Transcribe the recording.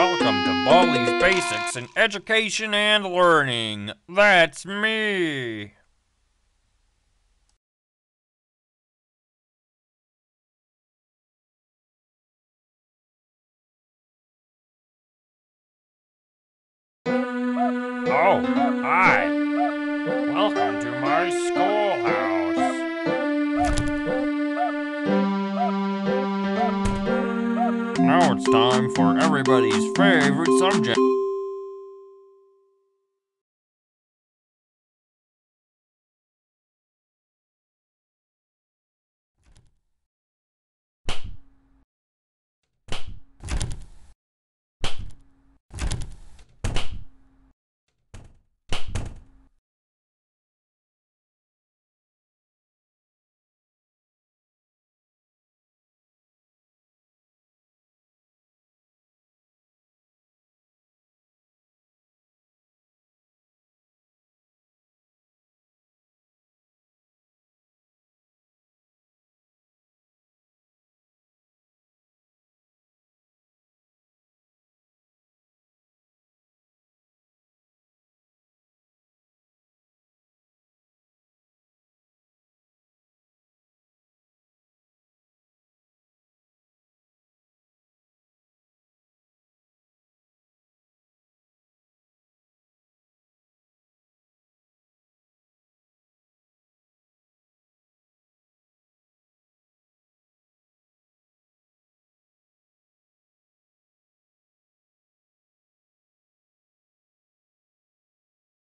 welcome to Baldi's Basics in Education and Learning. That's me. Oh, hi. Welcome to my schoolhouse. Now it's time for everybody's favorite subject.